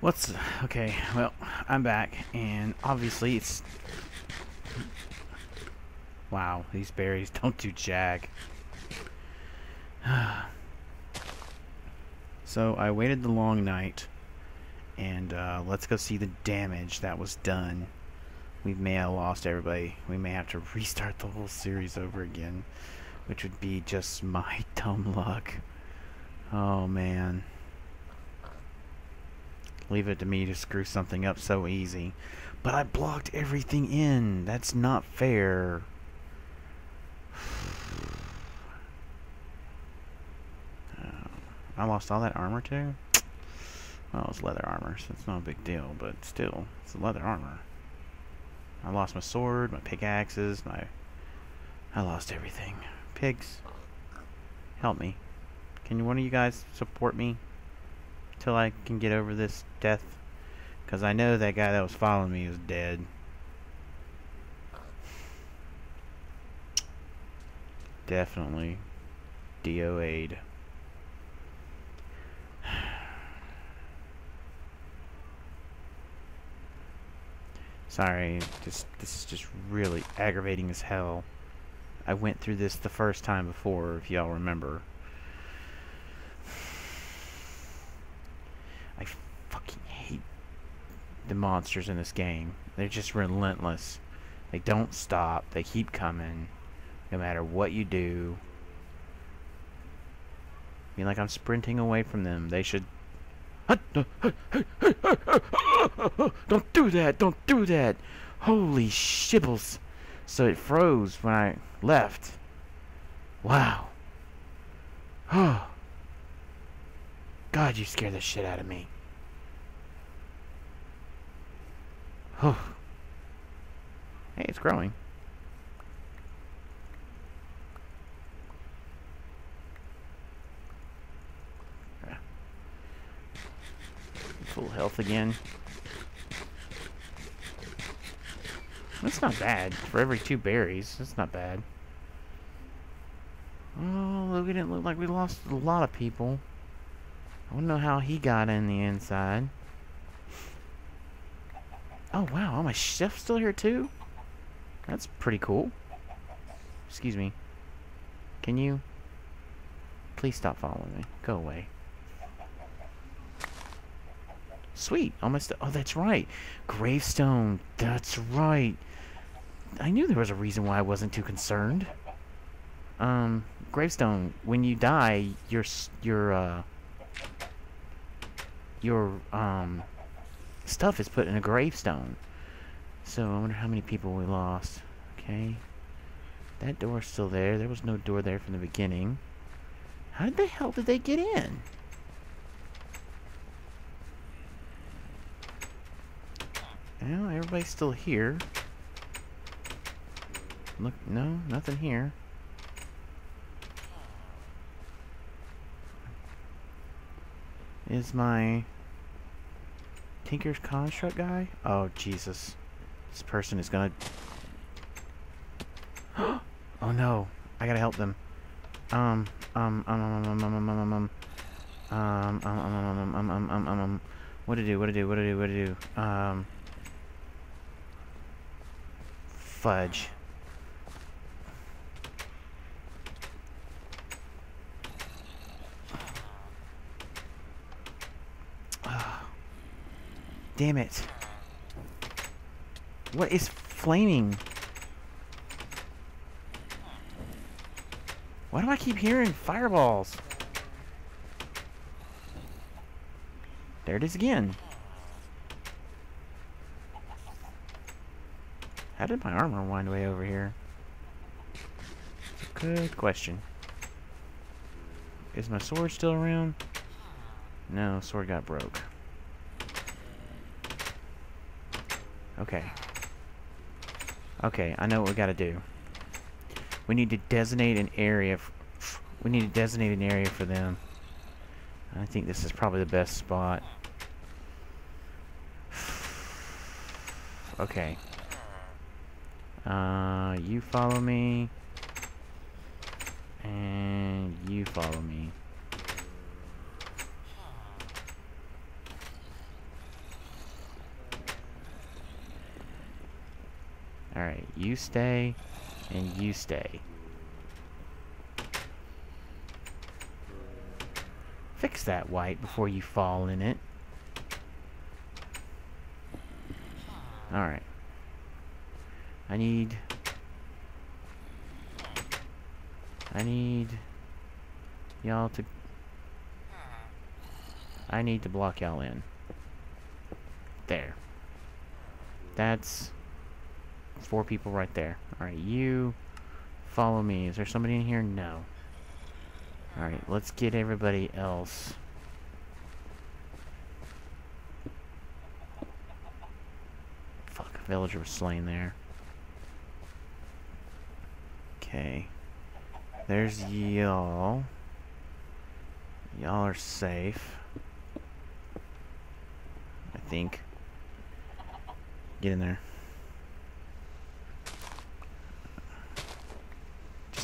What's okay? Well, I'm back, and obviously it's. Wow, these berries don't do jack. so I waited the long night, and uh, let's go see the damage that was done. We may have lost everybody. We may have to restart the whole series over again, which would be just my dumb luck. Oh man. Leave it to me to screw something up so easy. But I blocked everything in. That's not fair. I lost all that armor too? Well, it's leather armor, so it's not a big deal, but still, it's leather armor. I lost my sword, my pickaxes, my... I lost everything. Pigs, help me. Can one of you guys support me? Till I can get over this death? Because I know that guy that was following me is dead. Definitely. DOA'd. Sorry, just this is just really aggravating as hell. I went through this the first time before, if y'all remember. I fucking hate the monsters in this game. They're just relentless. They don't stop. They keep coming. No matter what you do. I mean, like I'm sprinting away from them. They should don't do that! Don't do that! Holy shibbles! So it froze when I left. Wow. Oh. God, you scared the shit out of me. Hey, it's growing. Full health again. That's not bad. For every two berries, that's not bad. Oh, it didn't look like we lost a lot of people. I don't know how he got in the inside. Oh, wow. Oh, my chef's still here, too? That's pretty cool. Excuse me. Can you... Please stop following me. Go away. Sweet. Almost. Oh, that's right. Gravestone. That's right. I knew there was a reason why I wasn't too concerned. Um, gravestone. When you die, your your uh your um stuff is put in a gravestone. So I wonder how many people we lost. Okay. That door's still there. There was no door there from the beginning. How the hell did they get in? Well, everybody's still here. Look, no, nothing here. Is my Tinker's Construct guy? Oh, Jesus. This person is gonna... oh, no. I gotta help them. Um, um, um, um, um, um, um, um, um, um, um, um, um, um, um, um, um, um, what to do, what to do, what to do, what to do, um... fudge. Damn it. What is flaming? Why do I keep hearing fireballs? There it is again. How did my armor wind way over here? Good question. Is my sword still around? No, sword got broke. Okay. Okay, I know what we gotta do. We need to designate an area. we need to designate an area for them. I think this is probably the best spot. Okay. Uh, you follow me. And you follow me. Alright, you stay, and you stay. Fix that white before you fall in it. Alright. I need... I need... Y'all to... I need to block y'all in. There. That's... Four people right there. Alright, you... Follow me. Is there somebody in here? No. Alright, let's get everybody else... Fuck, villager was slain there. Okay. There's y'all. Y'all are safe. I think. Get in there.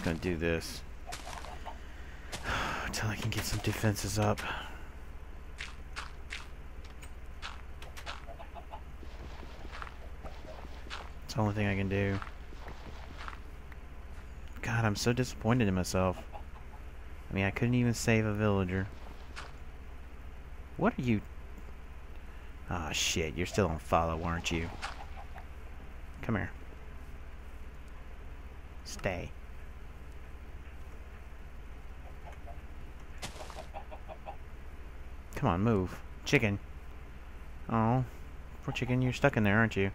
Gonna do this. Until I can get some defenses up. It's the only thing I can do. God, I'm so disappointed in myself. I mean, I couldn't even save a villager. What are you... Ah, oh, shit. You're still on follow, aren't you? Come here. Stay. Come on, move. Chicken. Oh, poor chicken, you're stuck in there, aren't you?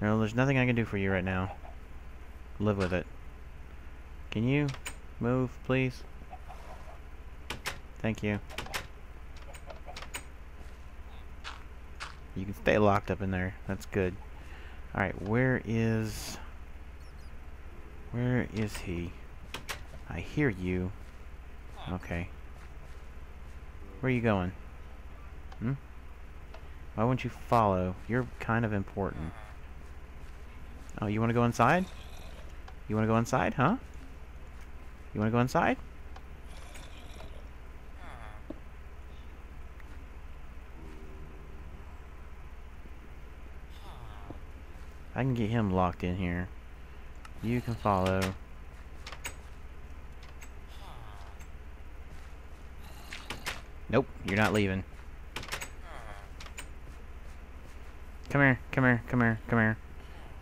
No, there's nothing I can do for you right now. Live with it. Can you move, please? Thank you. You can stay locked up in there. That's good. Alright, where is... Where is he? I hear you. Okay. Where are you going? Hmm? Why wouldn't you follow? You're kind of important. Oh, you want to go inside? You want to go inside, huh? You want to go inside? I can get him locked in here. You can follow. Nope, you're not leaving. Come here, come here, come here, come here.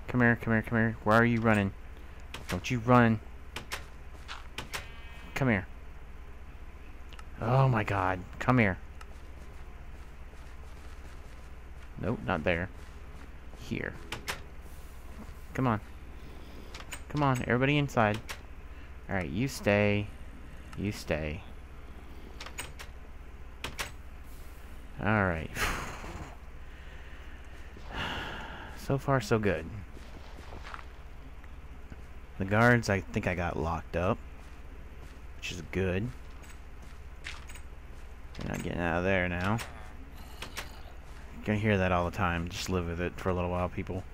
Come here, come here, come here. Where are you running? Don't you run. Come here. Oh my god. Come here. Nope, not there. Here. Come on. Come on, everybody inside. Alright, you stay. You stay. Alright. so far, so good. The guards, I think I got locked up. Which is good. They're not getting out of there now. You're gonna hear that all the time. Just live with it for a little while, people.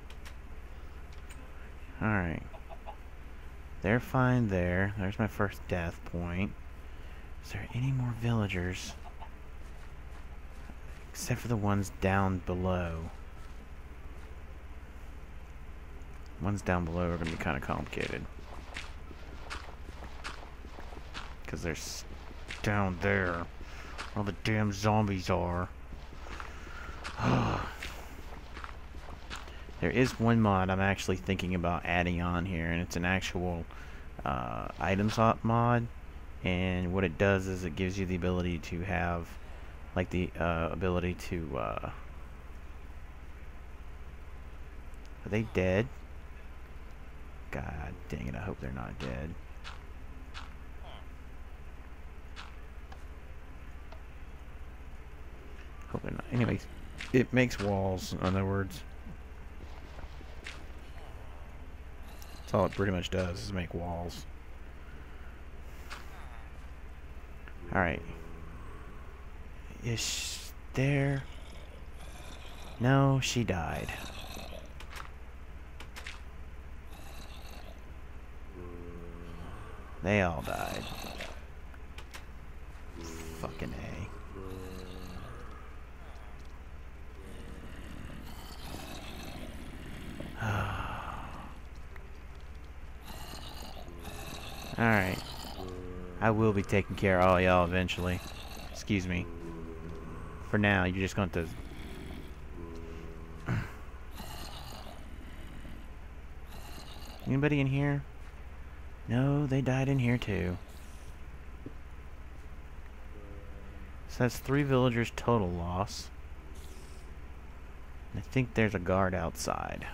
Alright. They're fine there. There's my first death point. Is there any more villagers? Except for the ones down below. Ones down below are going to be kind of complicated. Because they're down there. Where the damn zombies are. There is one mod I'm actually thinking about adding on here, and it's an actual uh, items mod. And what it does is it gives you the ability to have, like the uh, ability to. Uh, are they dead? God dang it! I hope they're not dead. Hope they're not. Anyways, it makes walls. In other words. That's all it pretty much does is make walls. Alright. Is there? No, she died. They all died. Fucking A. Alright. I will be taking care of all y'all eventually. Excuse me. For now, you're just going to... Anybody in here? No, they died in here too. So that's three villagers total loss. I think there's a guard outside.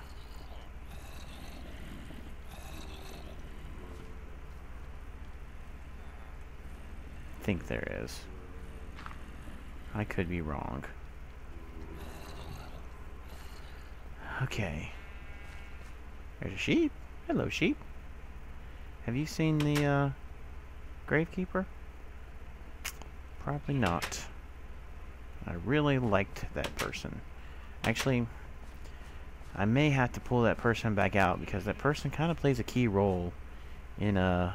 I think there is. I could be wrong. Okay. There's a sheep. Hello, sheep. Have you seen the, uh, Gravekeeper? Probably not. I really liked that person. Actually, I may have to pull that person back out because that person kind of plays a key role in uh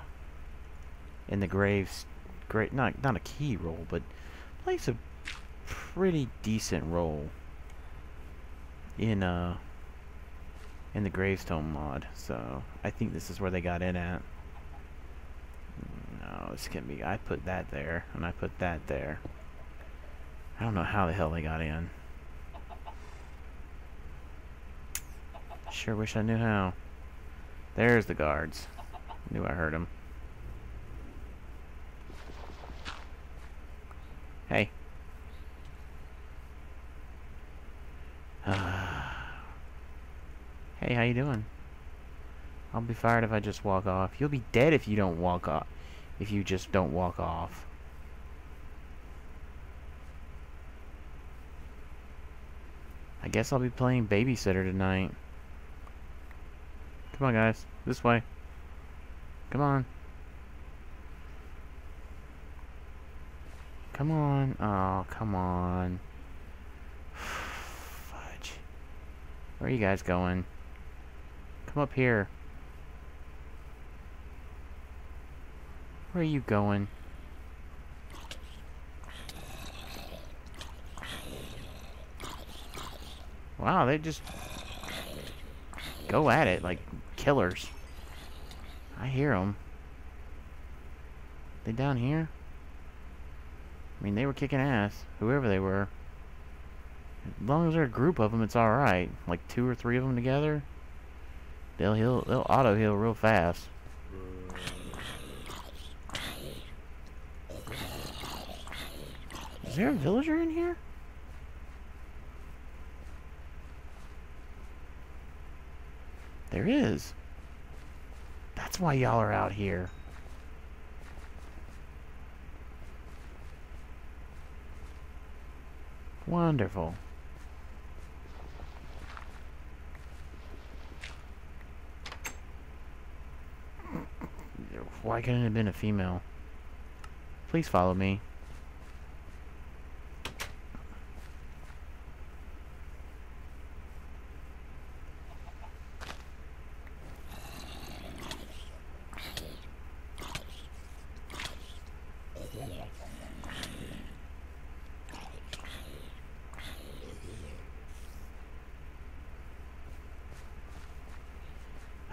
in the graves great not not a key role but plays a pretty decent role in uh in the gravestone mod so I think this is where they got in at no this can be I put that there and I put that there I don't know how the hell they got in Sure wish I knew how. There's the guards. Knew I heard them. Hey. hey, how you doing? I'll be fired if I just walk off. You'll be dead if you don't walk off. If you just don't walk off. I guess I'll be playing babysitter tonight. Come on, guys. This way. Come on. Come on. Oh, come on. Fudge. Where are you guys going? Come up here. Where are you going? Wow, they just go at it like killers. I hear them. They down here? I mean, they were kicking ass, whoever they were. As long as there's a group of them, it's alright. Like two or three of them together, they'll heal, they'll auto heal real fast. Is there a villager in here? There is. That's why y'all are out here. Wonderful. Why couldn't it have been a female? Please follow me.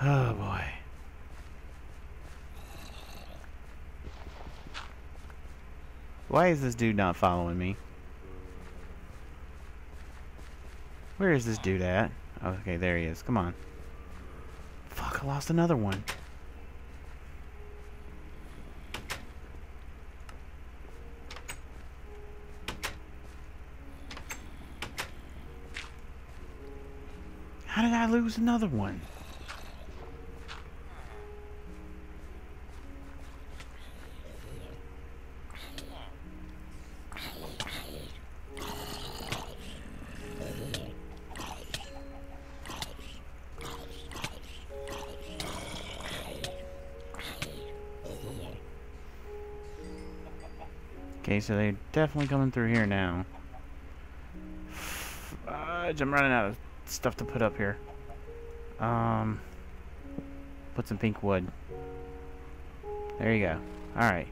Oh boy. Why is this dude not following me? Where is this dude at? Okay, there he is. Come on. Fuck, I lost another one. How did I lose another one? Okay, so they're definitely coming through here now. Fudge, I'm running out of stuff to put up here. Um, put some pink wood. There you go. Alright.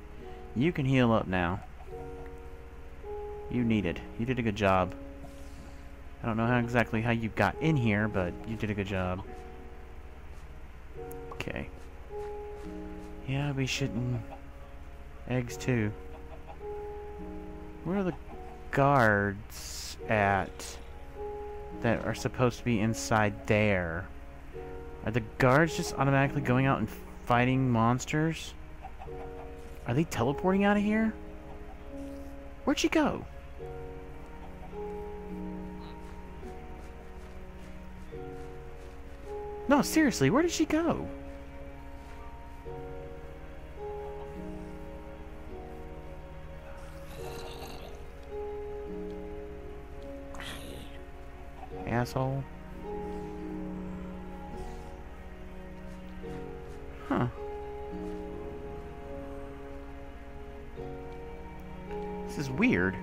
You can heal up now. You need it. You did a good job. I don't know how exactly how you got in here, but you did a good job. Okay. Yeah, be shitting eggs too. Where are the guards at that are supposed to be inside there? Are the guards just automatically going out and fighting monsters? Are they teleporting out of here? Where'd she go? No, seriously, where did she go? Huh. This is weird.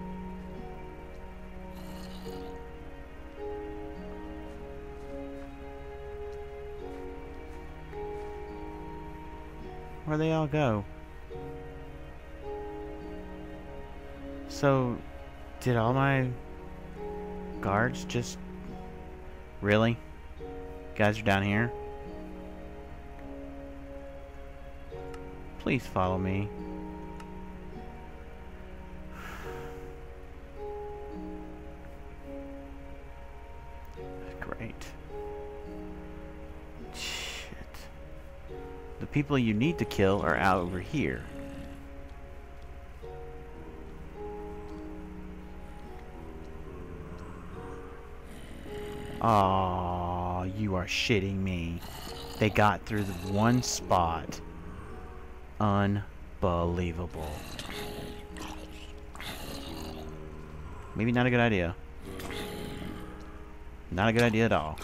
Where they all go? So, did all my guards just... Really? You guys are down here? Please follow me. Great. Shit. The people you need to kill are out over here. Oh, you are shitting me. They got through the one spot. Unbelievable. Maybe not a good idea. Not a good idea at all.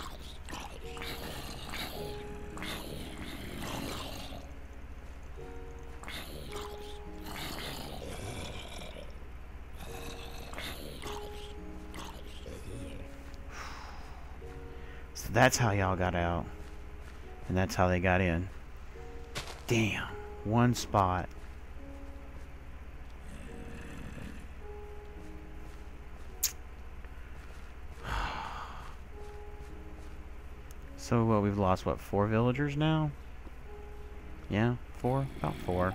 That's how y'all got out. And that's how they got in. Damn. One spot. So, what, we've lost, what, four villagers now? Yeah, four? About four.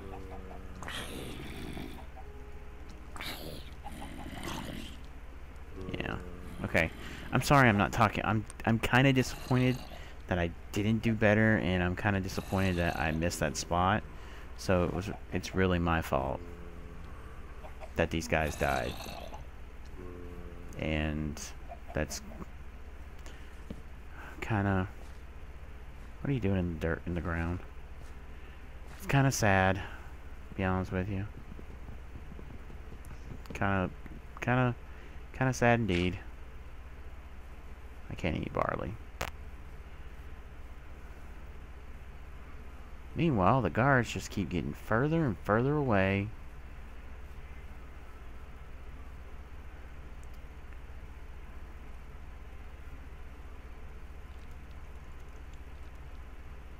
Yeah, okay. I'm sorry I'm not talking. I'm, I'm kind of disappointed that I didn't do better, and I'm kind of disappointed that I missed that spot. So, it was, it's really my fault that these guys died. And that's kind of what are you doing in the dirt in the ground? It's kind of sad, to be honest with you. Kind of, kind of, kind of sad indeed. I can't eat barley. Meanwhile, the guards just keep getting further and further away.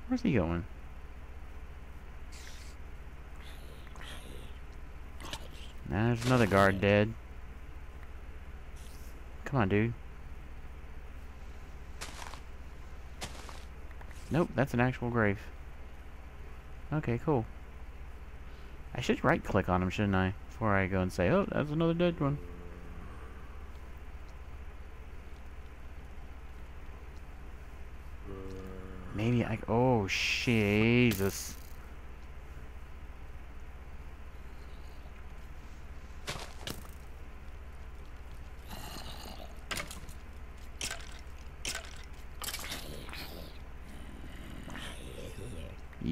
Where's he going? Nah, there's another guard dead. Come on, dude. Nope, that's an actual grave. Okay, cool. I should right-click on him, shouldn't I? Before I go and say, oh, that's another dead one. Maybe I... Oh, Jesus.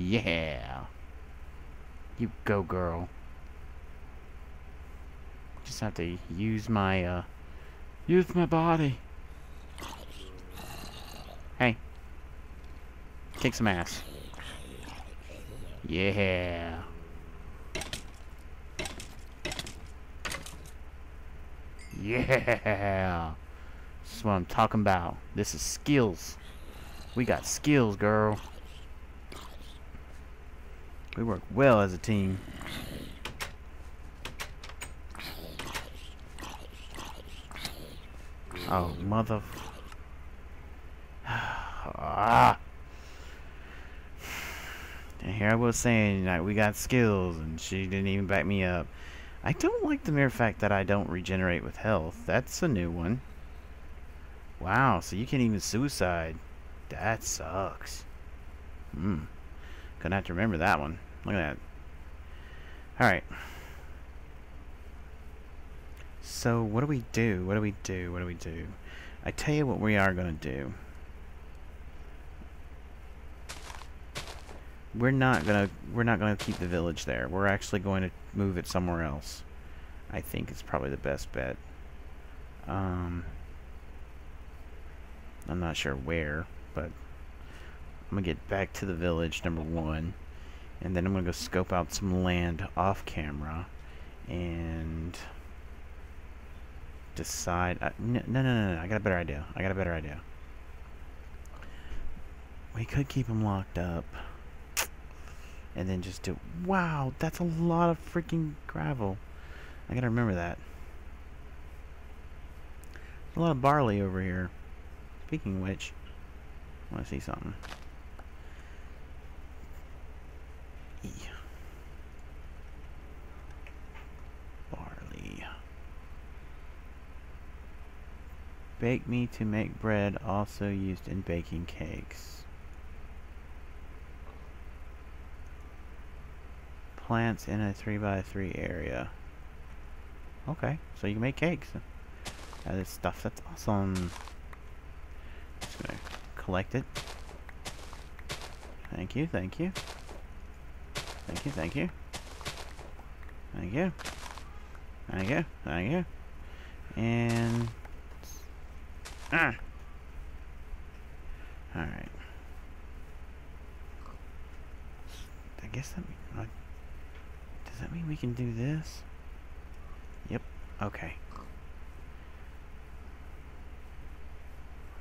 Yeah. You go, girl. Just have to use my, uh... Use my body. Hey. Kick some ass. Yeah. Yeah. This is what I'm talking about. This is skills. We got skills, girl. We work well as a team. Oh, mother... ah. And here I was saying that we got skills, and she didn't even back me up. I don't like the mere fact that I don't regenerate with health. That's a new one. Wow, so you can't even suicide. That sucks. Hmm. Gonna have to remember that one. Look at that. Alright. So, what do we do? What do we do? What do we do? I tell you what we are gonna do. We're not gonna we're not gonna keep the village there. We're actually going to move it somewhere else. I think it's probably the best bet. Um, I'm not sure where, but I'm gonna get back to the village number one, and then I'm gonna go scope out some land off camera, and decide. Uh, no, no, no, no! I got a better idea. I got a better idea. We could keep them locked up and then just do wow that's a lot of freaking gravel I gotta remember that a lot of barley over here speaking of which I want to see something e. barley bake me to make bread also used in baking cakes plants in a 3x3 area. Okay, so you can make cakes. That is stuff, that's awesome. Just gonna collect it. Thank you, thank you. Thank you, thank you. Thank you. Thank you, thank you. And... Ah! Alright. I guess that means does that mean we can do this? Yep. Okay.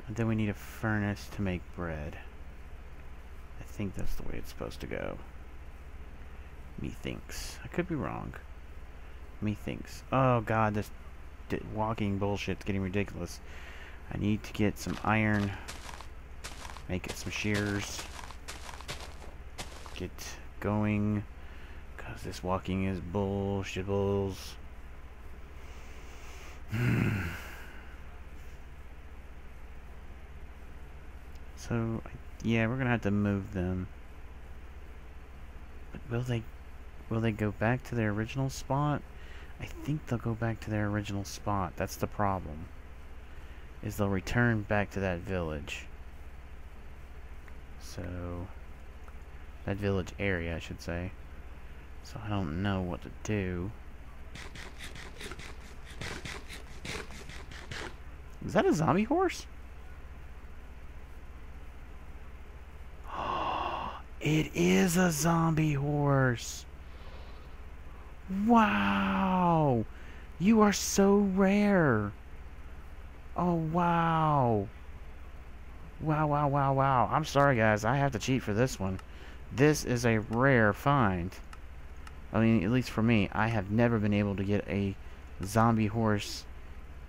And then we need a furnace to make bread. I think that's the way it's supposed to go. Methinks. I could be wrong. Methinks. Oh god, this walking bullshit's getting ridiculous. I need to get some iron. Make it some shears. Get going. Cause this walking is bullshit bulls. so, yeah, we're gonna have to move them. But will they, will they go back to their original spot? I think they'll go back to their original spot. That's the problem. Is they'll return back to that village. So, that village area, I should say. So I don't know what to do. Is that a zombie horse? it is a zombie horse. Wow. You are so rare. Oh, wow. Wow, wow, wow, wow. I'm sorry, guys. I have to cheat for this one. This is a rare find. I mean, at least for me, I have never been able to get a zombie horse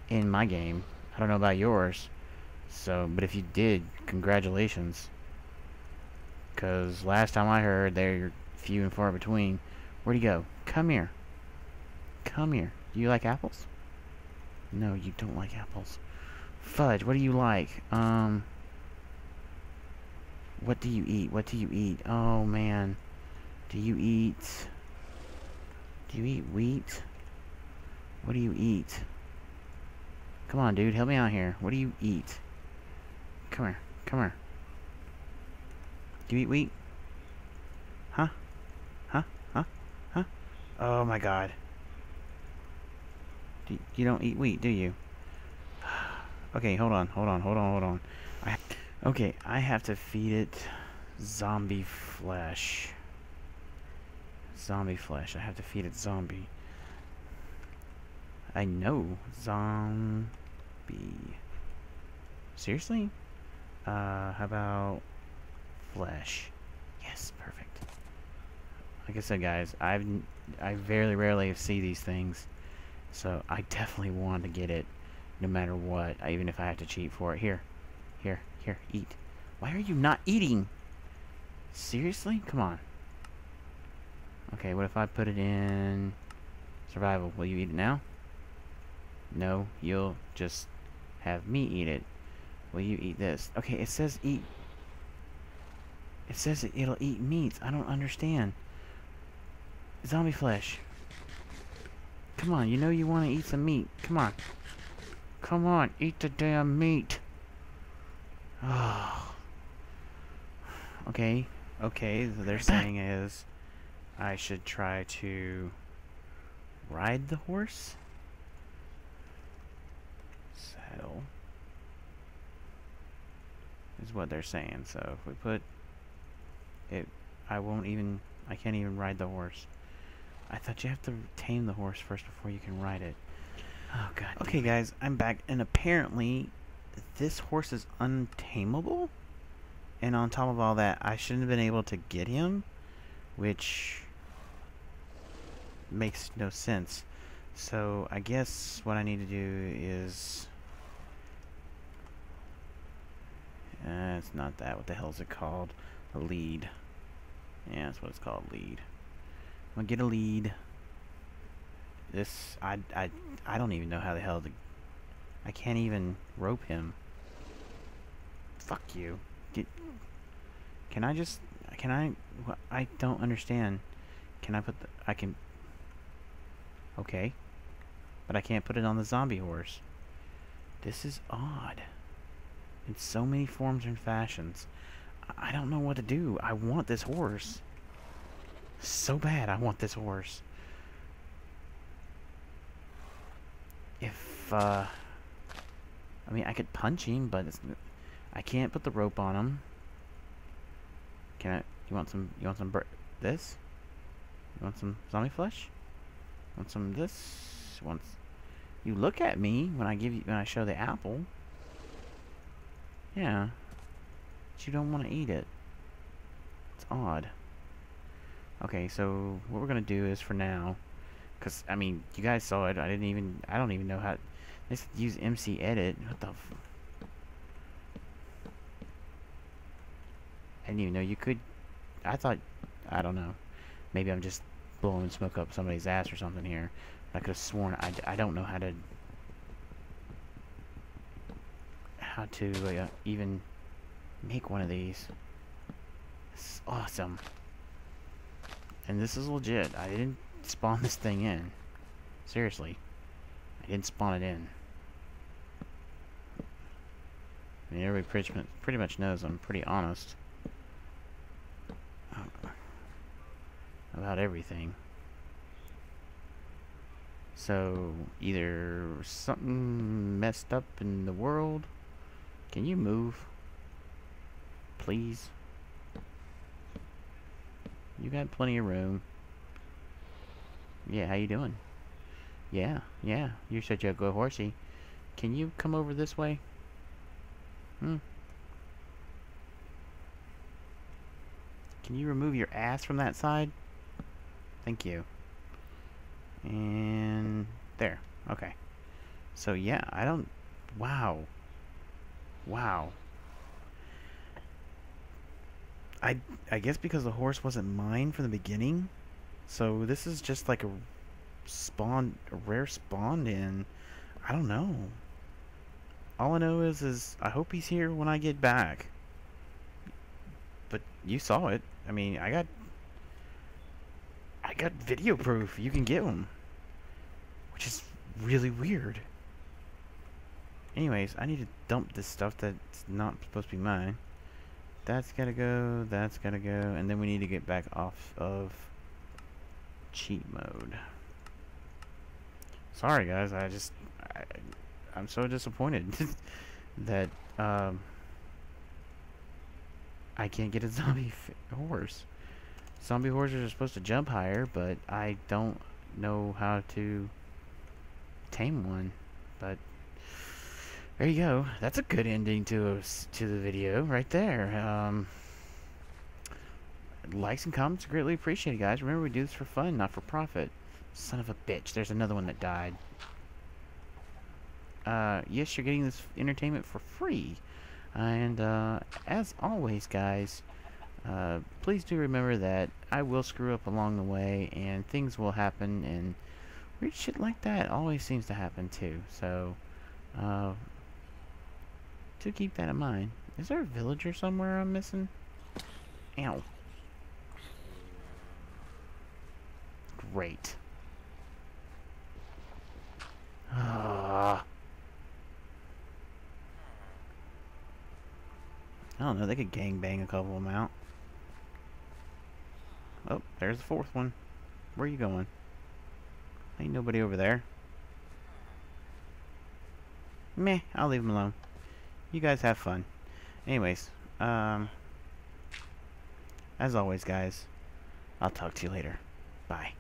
in my game. I don't know about yours. So, but if you did, congratulations. Because last time I heard, they're few and far between. Where'd he go? Come here. Come here. Do you like apples? No, you don't like apples. Fudge, what do you like? Um... What do you eat? What do you eat? Oh, man. Do you eat... Do you eat wheat? What do you eat? Come on, dude. Help me out here. What do you eat? Come here. Come here. Do you eat wheat? Huh? Huh? Huh? Huh? Oh my god. Do you don't eat wheat, do you? okay, hold on. Hold on. Hold on. Hold on. I okay, I have to feed it zombie flesh. Zombie flesh. I have to feed it zombie. I know. Zombie. Seriously? Uh, how about flesh? Yes, perfect. Like I said, guys, I've I very rarely see these things, so I definitely want to get it, no matter what. Even if I have to cheat for it. Here, here, here, eat. Why are you not eating? Seriously? Come on. Okay, what if I put it in survival? Will you eat it now? No, you'll just have me eat it. Will you eat this? Okay, it says eat. It says it, it'll eat meats. I don't understand. Zombie flesh. Come on, you know you want to eat some meat. Come on. Come on, eat the damn meat. Oh. Okay, okay, so they're saying is I should try to ride the horse? Saddle. Is what they're saying. So if we put it, I won't even, I can't even ride the horse. I thought you have to tame the horse first before you can ride it. Oh god. Okay guys, I'm back and apparently this horse is untamable? And on top of all that, I shouldn't have been able to get him, which makes no sense. So I guess what I need to do is... Uh, it's not that. What the hell is it called? A lead. Yeah, that's what it's called, lead. I'm gonna get a lead. This, I, I, I don't even know how the hell to... I can't even rope him. Fuck you. Get, can I just... Can I... I don't understand. Can I put the... I can... Okay. But I can't put it on the zombie horse. This is odd. In so many forms and fashions. I don't know what to do. I want this horse. So bad I want this horse. If, uh... I mean, I could punch him, but it's... I can't put the rope on him. Can I... You want some... You want some... This? You want some zombie flesh? Want some this? Want... You look at me when I give you... When I show the apple. Yeah. But you don't want to eat it. It's odd. Okay, so what we're to do is for now... Because, I mean, you guys saw it. I didn't even... I don't even know how... Let's use MC Edit. What the... I didn't even know you could... I thought... I don't know. Maybe I'm just blowing smoke up somebody's ass or something here. I could have sworn... I, I don't know how to... How to uh, even make one of these. Is awesome. And this is legit. I didn't spawn this thing in. Seriously. I didn't spawn it in. I mean, everybody pretty much, pretty much knows I'm pretty honest. About everything. So, either something messed up in the world. Can you move? Please? You got plenty of room. Yeah, how you doing? Yeah, yeah, you're such a good horsey. Can you come over this way? Hmm. Can you remove your ass from that side? Thank you. And there. Okay. So yeah, I don't... Wow. Wow. I, I guess because the horse wasn't mine from the beginning, so this is just like a spawn, a rare spawn in. I don't know. All I know is, is I hope he's here when I get back. But you saw it. I mean, I got, I got video proof. You can get him, which is really weird. Anyways, I need to dump this stuff that's not supposed to be mine. That's gotta go, that's gotta go, and then we need to get back off of cheat mode. Sorry guys, I just, I, I'm so disappointed that um, I can't get a zombie horse. Zombie horses are supposed to jump higher, but I don't know how to tame one. But there you go. That's a good ending to to the video right there. Um, likes and comments greatly appreciated, guys. Remember, we do this for fun, not for profit. Son of a bitch. There's another one that died. Uh, yes, you're getting this entertainment for free. And, uh, as always, guys, uh, please do remember that I will screw up along the way, and things will happen, and weird shit like that always seems to happen too. So, uh, do keep that in mind. Is there a villager somewhere I'm missing? Ow. Great. Ah. I don't know, they could gangbang a couple of them out. Oh, there's the fourth one. Where are you going? Ain't nobody over there. Meh, I'll leave them alone. You guys have fun. Anyways, um, as always, guys, I'll talk to you later. Bye.